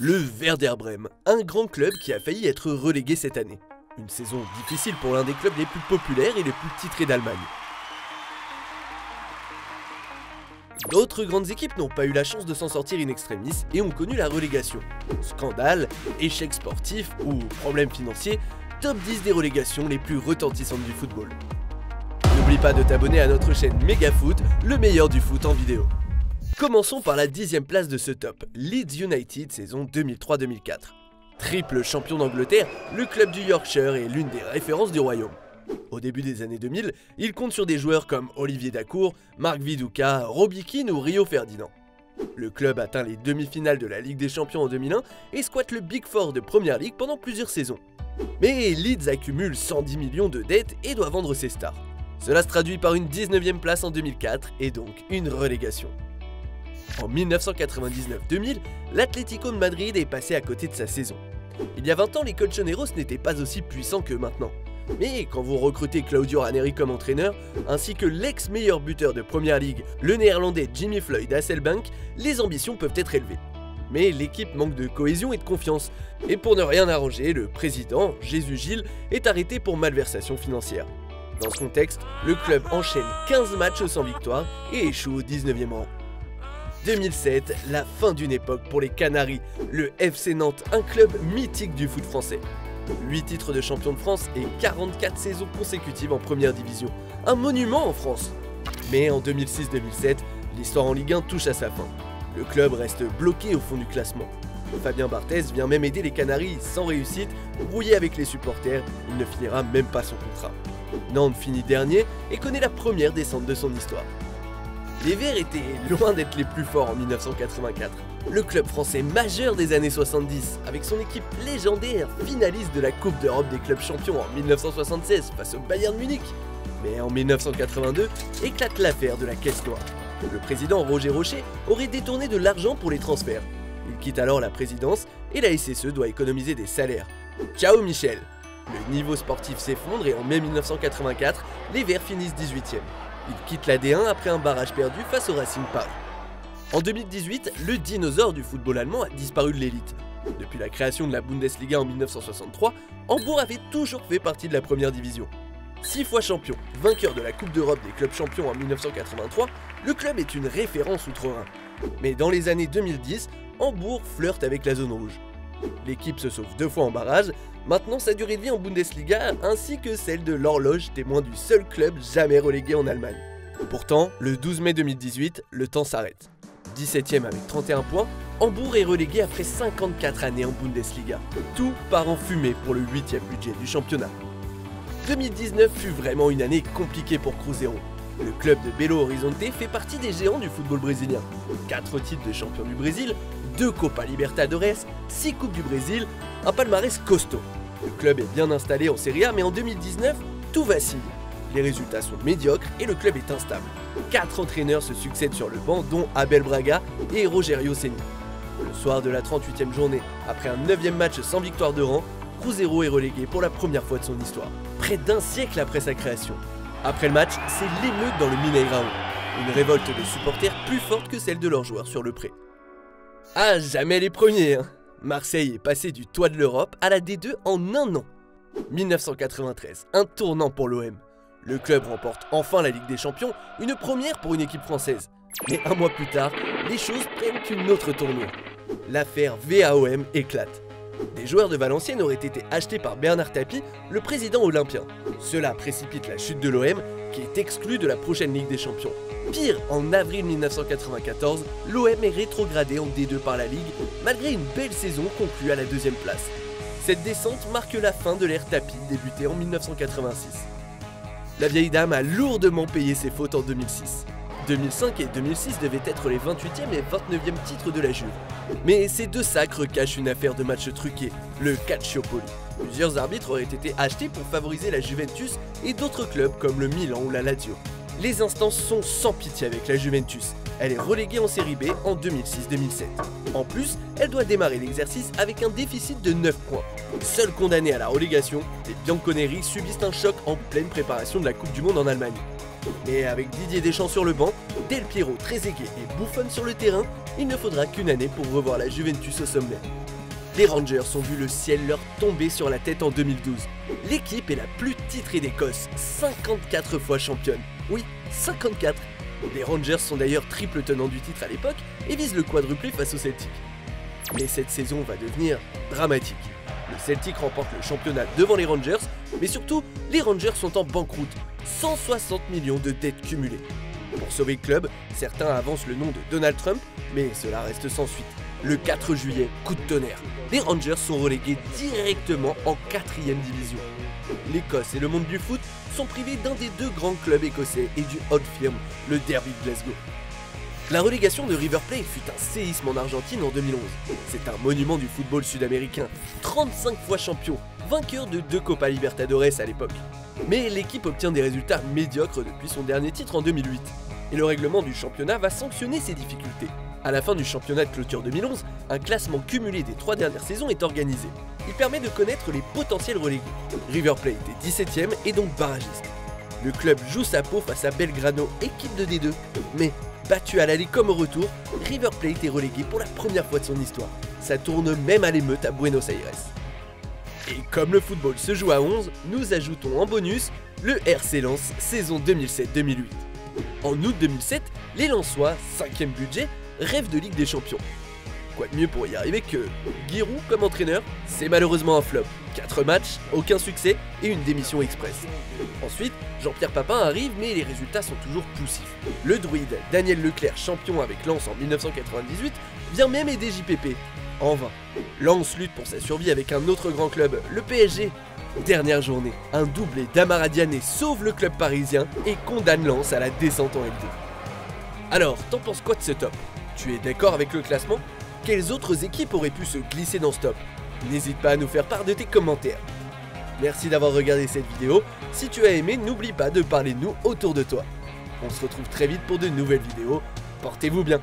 Le Werder Bremen, un grand club qui a failli être relégué cette année. Une saison difficile pour l'un des clubs les plus populaires et les plus titrés d'Allemagne. D'autres grandes équipes n'ont pas eu la chance de s'en sortir in extremis et ont connu la relégation. Scandale, échec sportif ou problème financier, top 10 des relégations les plus retentissantes du football. N'oublie pas de t'abonner à notre chaîne Megafoot, le meilleur du foot en vidéo. Commençons par la dixième place de ce top, Leeds United saison 2003-2004. Triple champion d'Angleterre, le club du Yorkshire est l'une des références du royaume. Au début des années 2000, il compte sur des joueurs comme Olivier Dacour, Marc Viduka, Robbie Keane ou Rio Ferdinand. Le club atteint les demi-finales de la Ligue des Champions en 2001 et squatte le Big Four de Première Ligue pendant plusieurs saisons. Mais Leeds accumule 110 millions de dettes et doit vendre ses stars. Cela se traduit par une 19e place en 2004 et donc une relégation. En 1999-2000, l'Atlético de Madrid est passé à côté de sa saison. Il y a 20 ans, les Colchoneros n'étaient pas aussi puissants que maintenant. Mais quand vous recrutez Claudio Ranieri comme entraîneur, ainsi que l'ex-meilleur buteur de Première Ligue, le néerlandais Jimmy Floyd Hasselbank, les ambitions peuvent être élevées. Mais l'équipe manque de cohésion et de confiance, et pour ne rien arranger, le président, Jésus Gilles, est arrêté pour malversation financière. Dans ce contexte, le club enchaîne 15 matchs sans victoire et échoue au 19e rang. 2007, la fin d'une époque pour les Canaries, le FC Nantes, un club mythique du foot français. 8 titres de champion de France et 44 saisons consécutives en première division. Un monument en France. Mais en 2006-2007, l'histoire en Ligue 1 touche à sa fin. Le club reste bloqué au fond du classement. Fabien Barthez vient même aider les Canaries sans réussite, brouillé avec les supporters, il ne finira même pas son contrat. Nantes finit dernier et connaît la première descente de son histoire. Les Verts étaient loin d'être les plus forts en 1984. Le club français majeur des années 70, avec son équipe légendaire, finaliste de la Coupe d'Europe des clubs champions en 1976 face au Bayern Munich. Mais en 1982, éclate l'affaire de la caisse noire. Le président Roger Rocher aurait détourné de l'argent pour les transferts. Il quitte alors la présidence et la SSE doit économiser des salaires. Ciao Michel Le niveau sportif s'effondre et en mai 1984, les Verts finissent 18e. Il quitte la D1 après un barrage perdu face au Racing Paris. En 2018, le dinosaure du football allemand a disparu de l'élite. Depuis la création de la Bundesliga en 1963, Hambourg avait toujours fait partie de la première division. Six fois champion, vainqueur de la Coupe d'Europe des clubs champions en 1983, le club est une référence outre-Rhin. Mais dans les années 2010, Hambourg flirte avec la zone rouge. L'équipe se sauve deux fois en barrage, maintenant sa durée de vie en Bundesliga ainsi que celle de l'horloge témoin du seul club jamais relégué en Allemagne. Pourtant, le 12 mai 2018, le temps s'arrête. 17ème avec 31 points, Hambourg est relégué après 54 années en Bundesliga. Tout part en fumée pour le 8ème budget du championnat. 2019 fut vraiment une année compliquée pour Cruzeiro. Le club de Belo Horizonte fait partie des géants du football brésilien. 4 titres de champion du Brésil, 2 Copa Libertadores, 6 Coupes du Brésil, un palmarès costaud. Le club est bien installé en Serie A, mais en 2019, tout vacille. Les résultats sont médiocres et le club est instable. 4 entraîneurs se succèdent sur le banc, dont Abel Braga et Rogerio Ceni. Le soir de la 38e journée, après un 9e match sans victoire de rang, Cruzeiro est relégué pour la première fois de son histoire, près d'un siècle après sa création. Après le match, c'est l'émeute dans le Mineirão, une révolte des supporters plus forte que celle de leurs joueurs sur le pré. Ah, jamais les premiers hein. Marseille est passé du toit de l'Europe à la D2 en un an. 1993, un tournant pour l'OM. Le club remporte enfin la Ligue des Champions, une première pour une équipe française. Mais un mois plus tard, les choses prennent une autre tournure. L'affaire VAOM éclate. Des joueurs de Valenciennes auraient été achetés par Bernard Tapie, le président olympien. Cela précipite la chute de l'OM, qui est exclu de la prochaine Ligue des Champions. Pire, en avril 1994, l'OM est rétrogradé en D2 par la Ligue, malgré une belle saison conclue à la deuxième place. Cette descente marque la fin de l'ère Tapie débutée en 1986. La vieille dame a lourdement payé ses fautes en 2006. 2005 et 2006 devaient être les 28e et 29e titres de la Juve. Mais ces deux sacres cachent une affaire de match truqué, le Calciopoli. Plusieurs arbitres auraient été achetés pour favoriser la Juventus et d'autres clubs comme le Milan ou la Lazio. Les instances sont sans pitié avec la Juventus. Elle est reléguée en série B en 2006-2007. En plus, elle doit démarrer l'exercice avec un déficit de 9 points. Seuls condamnés à la relégation, les Bianconeri subissent un choc en pleine préparation de la Coupe du Monde en Allemagne. Mais avec Didier Deschamps sur le banc, Del Piero, Trezeguet et Buffon sur le terrain, il ne faudra qu'une année pour revoir la Juventus au sommet. Les Rangers ont vu le ciel leur tomber sur la tête en 2012. L'équipe est la plus titrée d'Écosse, 54 fois championne. Oui, 54 Les Rangers sont d'ailleurs triple tenants du titre à l'époque et visent le quadruplé face au Celtic. Mais cette saison va devenir dramatique. Le Celtic remporte le championnat devant les Rangers, mais surtout, les Rangers sont en banqueroute. 160 millions de dettes cumulées. Pour sauver le club, certains avancent le nom de Donald Trump, mais cela reste sans suite. Le 4 juillet, coup de tonnerre. Les Rangers sont relégués directement en 4 division. L'Écosse et le monde du foot sont privés d'un des deux grands clubs écossais et du Old Firm, le Derby de Glasgow. La relégation de River Plate fut un séisme en Argentine en 2011. C'est un monument du football sud-américain, 35 fois champion, vainqueur de deux Copa Libertadores à l'époque. Mais l'équipe obtient des résultats médiocres depuis son dernier titre en 2008. Et le règlement du championnat va sanctionner ces difficultés. À la fin du championnat de clôture 2011, un classement cumulé des trois dernières saisons est organisé. Il permet de connaître les potentiels relégués. River Plate est 17ème et donc barragiste. Le club joue sa peau face à Belgrano, équipe de D2, mais Battu à l'aller comme au retour, River Plate est relégué pour la première fois de son histoire. Ça tourne même à l'émeute à Buenos Aires. Et comme le football se joue à 11, nous ajoutons en bonus le RC Lens saison 2007-2008. En août 2007, les Lensois, 5ème budget, rêvent de Ligue des Champions. Quoi de mieux pour y arriver que Giroud comme entraîneur, c'est malheureusement un flop. 4 matchs, aucun succès et une démission express. Ensuite, Jean-Pierre Papin arrive mais les résultats sont toujours poussifs. Le druide Daniel Leclerc, champion avec Lens en 1998, vient même aider JPP. En vain. Lens lutte pour sa survie avec un autre grand club, le PSG. Dernière journée, un doublé d'Amaradiané sauve le club parisien et condamne Lens à la descente en L2. Alors, t'en penses quoi de ce top? Tu es d'accord avec le classement? Quelles autres équipes auraient pu se glisser dans ce top? N'hésite pas à nous faire part de tes commentaires. Merci d'avoir regardé cette vidéo. Si tu as aimé, n'oublie pas de parler de nous autour de toi. On se retrouve très vite pour de nouvelles vidéos. Portez-vous bien